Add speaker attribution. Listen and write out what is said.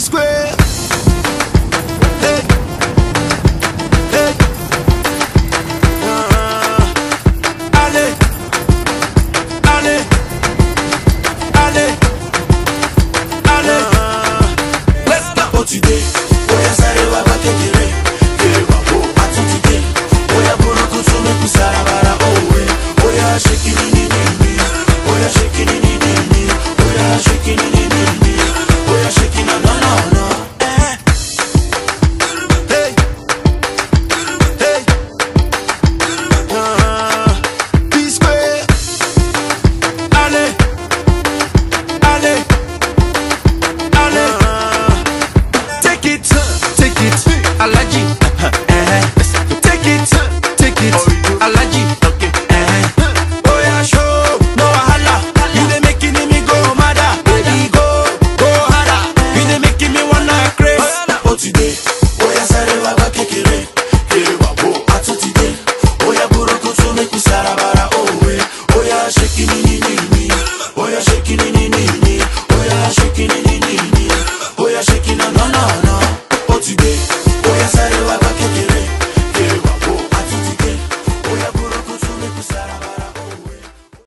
Speaker 1: square. Let's go me I let you